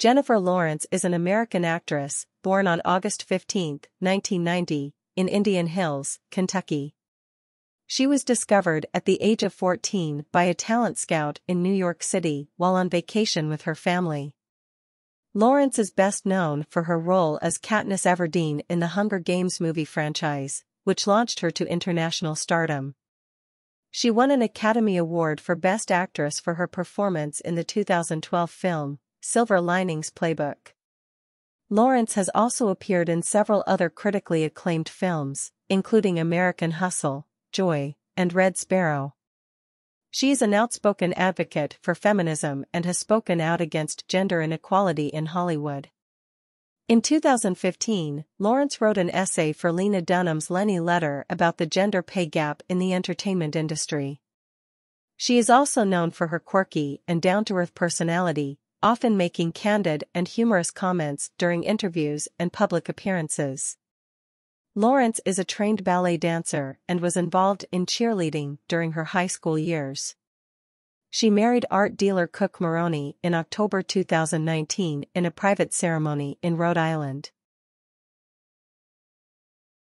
Jennifer Lawrence is an American actress, born on August 15, 1990, in Indian Hills, Kentucky. She was discovered at the age of 14 by a talent scout in New York City while on vacation with her family. Lawrence is best known for her role as Katniss Everdeen in the Hunger Games movie franchise, which launched her to international stardom. She won an Academy Award for Best Actress for her performance in the 2012 film, Silver Linings Playbook. Lawrence has also appeared in several other critically acclaimed films, including American Hustle, Joy, and Red Sparrow. She is an outspoken advocate for feminism and has spoken out against gender inequality in Hollywood. In 2015, Lawrence wrote an essay for Lena Dunham's Lenny Letter about the gender pay gap in the entertainment industry. She is also known for her quirky and down-to-earth personality, often making candid and humorous comments during interviews and public appearances. Lawrence is a trained ballet dancer and was involved in cheerleading during her high school years. She married art dealer Cooke Maroney in October 2019 in a private ceremony in Rhode Island.